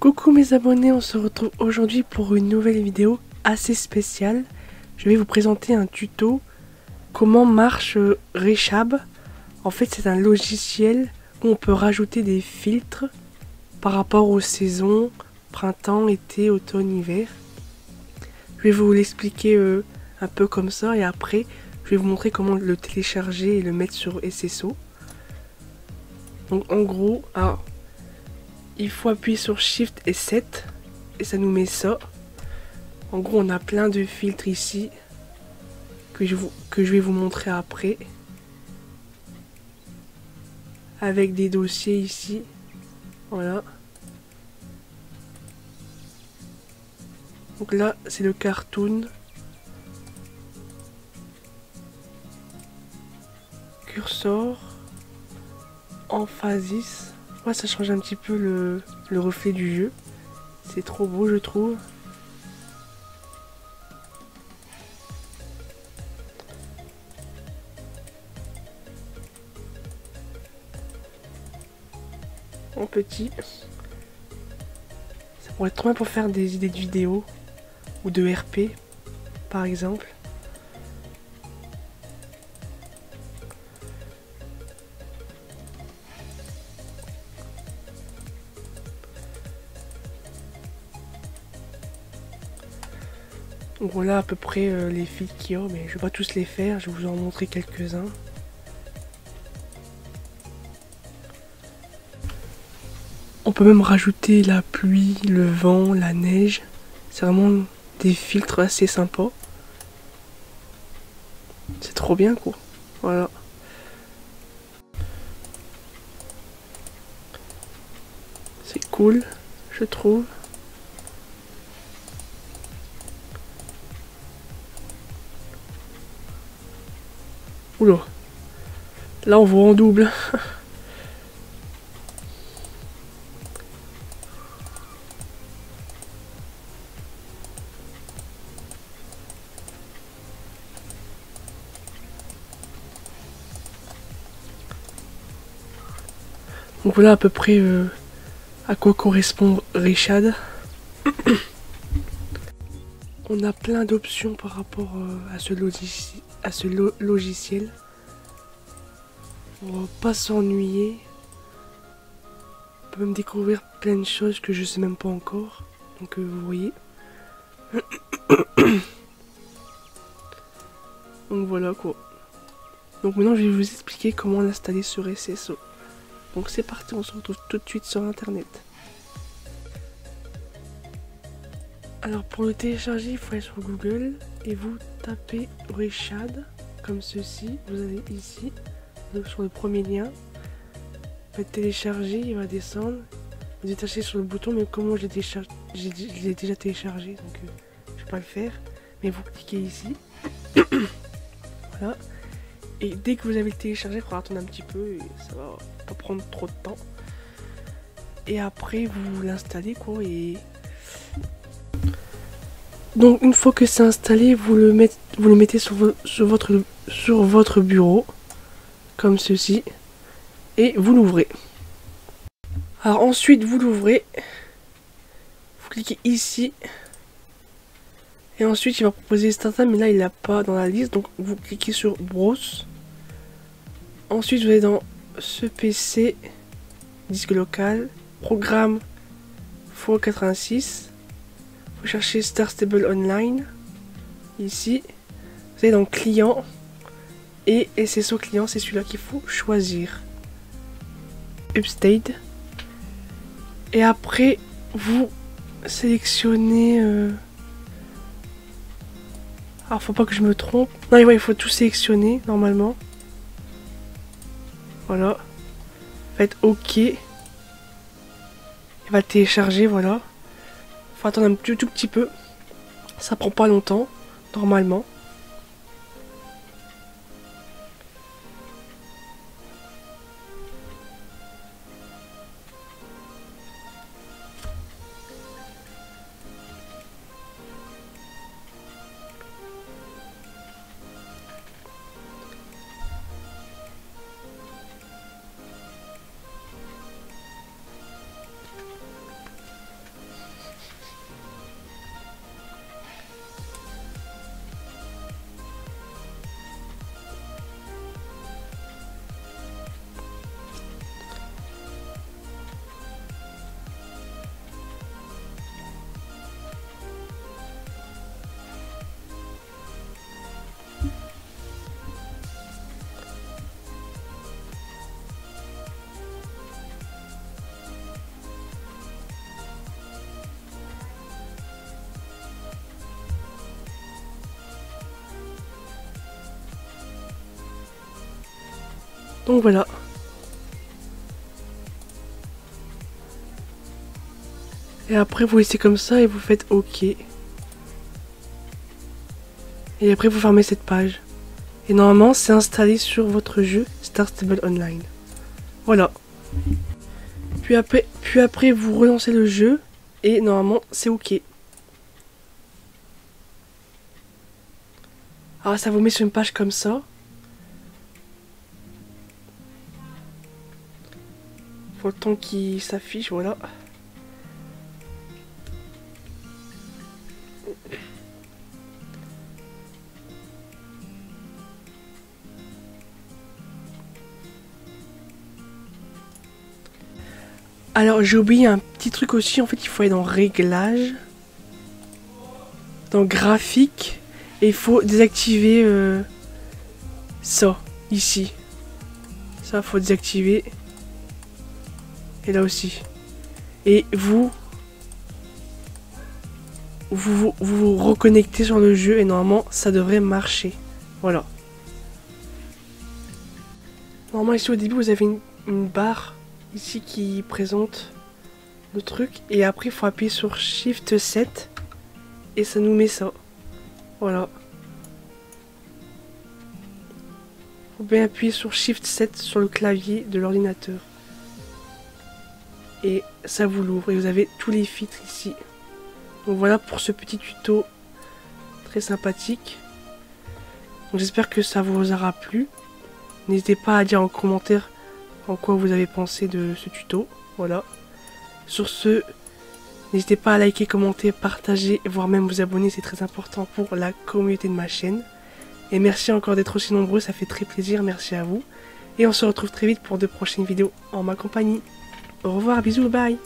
Coucou mes abonnés, on se retrouve aujourd'hui pour une nouvelle vidéo assez spéciale. Je vais vous présenter un tuto comment marche euh, Reshab. En fait c'est un logiciel où on peut rajouter des filtres par rapport aux saisons, printemps, été, automne, hiver. Je vais vous l'expliquer euh, un peu comme ça et après je vais vous montrer comment le télécharger et le mettre sur SSO. Donc en gros, alors, il faut appuyer sur Shift et 7 et ça nous met ça. En gros, on a plein de filtres ici que je, que je vais vous montrer après. Avec des dossiers ici. Voilà. Donc là, c'est le cartoon. Cursor. Emphasis. Ouais, ça change un petit peu le, le reflet du jeu. C'est trop beau, je trouve. En petit. Ça pourrait être trop bien pour faire des idées de vidéo ou de RP, par exemple. Voilà à peu près euh, les fils qu'il y a, mais je vais pas tous les faire, je vais vous en montrer quelques-uns. On peut même rajouter la pluie, le vent, la neige. C'est vraiment des filtres assez sympas. C'est trop bien quoi. Voilà. C'est cool, je trouve. Oula. Là, on voit en double. Donc voilà à peu près euh, à quoi correspond Richard. On a plein d'options par rapport euh, à ce logiciel. On va pas s'ennuyer. On peut même découvrir plein de choses que je sais même pas encore. Donc euh, vous voyez. Donc voilà quoi. Donc maintenant je vais vous expliquer comment l'installer sur SSO. Donc c'est parti, on se retrouve tout de suite sur internet. Alors pour le télécharger, il faut aller sur Google et vous tapez Reshad comme ceci. Vous allez ici, donc sur le premier lien. Vous faites télécharger, il va descendre. Vous détachez sur le bouton, mais comment je l'ai déjà téléchargé, donc euh, je vais pas le faire. Mais vous cliquez ici. voilà. Et dès que vous avez téléchargé, il faudra attendre un petit peu et ça va pas prendre trop de temps. Et après vous l'installez quoi et donc une fois que c'est installé, vous le, mettez, vous le mettez sur, votre, sur votre bureau, comme ceci, et vous l'ouvrez. Alors ensuite, vous l'ouvrez, vous cliquez ici, et ensuite il va proposer Startup, mais là il n'a pas dans la liste, donc vous cliquez sur Browse. Ensuite vous allez dans ce PC, disque local, programme x86, vous cherchez Star Stable Online. Ici, vous allez dans Client. Et SSO Client, c'est celui-là qu'il faut choisir. Upstate. Et après, vous sélectionnez... Euh... Alors, faut pas que je me trompe. Non, il faut tout sélectionner, normalement. Voilà. Faites OK. Il va télécharger, voilà. Faut attendre un tout, tout petit peu. Ça prend pas longtemps, normalement. Voilà. Et après vous laissez comme ça et vous faites OK. Et après vous fermez cette page. Et normalement c'est installé sur votre jeu Star Stable Online. Voilà. Puis après, puis après vous relancez le jeu et normalement c'est OK. Alors ça vous met sur une page comme ça. Faut le temps qui s'affiche, voilà. Alors j'ai oublié un petit truc aussi, en fait il faut aller dans réglages, dans graphique, et il faut désactiver euh, ça, ici. Ça faut désactiver. Et là aussi. Et vous, vous, vous vous reconnectez sur le jeu et normalement ça devrait marcher. Voilà. Normalement ici au début vous avez une barre ici qui présente le truc. Et après, il faut appuyer sur Shift 7 et ça nous met ça. Voilà. Faut bien appuyer sur Shift 7 sur le clavier de l'ordinateur. Et ça vous l'ouvre et vous avez tous les filtres ici. Donc voilà pour ce petit tuto très sympathique. J'espère que ça vous aura plu. N'hésitez pas à dire en commentaire en quoi vous avez pensé de ce tuto. Voilà. Sur ce, n'hésitez pas à liker, commenter, partager, voire même vous abonner, c'est très important pour la communauté de ma chaîne. Et merci encore d'être aussi nombreux, ça fait très plaisir, merci à vous. Et on se retrouve très vite pour de prochaines vidéos en ma compagnie. Au revoir, bisous, bye